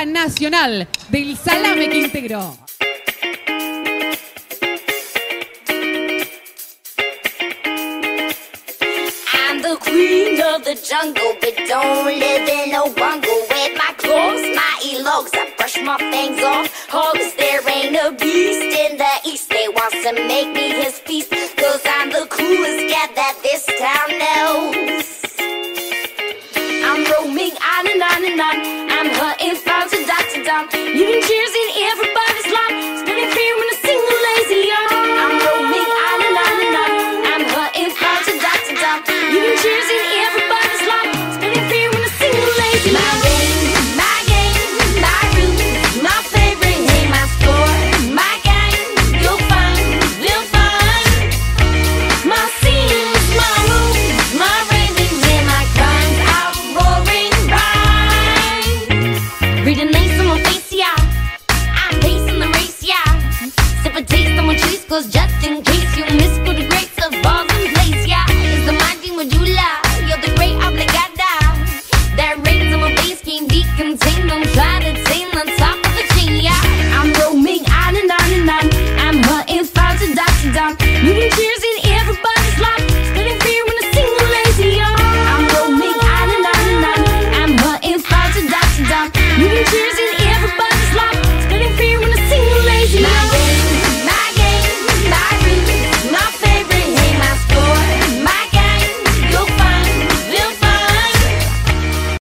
fiesta nacional del salame quintero. I'm the queen of the jungle, but don't live in a bungle. With my clothes, my elogues, I brush my fangs off. Hogs, there ain't a beast in the east. They wants to make me his feast. Cause I'm the coolest cat that this town knows. Cause just in case you miss good grace of balls in place Yeah, it's the mighty medulla You're the great obligada. That rains on my face can't be contained. I'm try to tame on top of the chain Yeah, I'm roaming on and on and on. I'm hunting far to dot to dot. Moving cheers in everybody's life Getting fear when a single lazy on I'm roaming on and on and on. I'm hunting far to dot to dot. Moving cheers in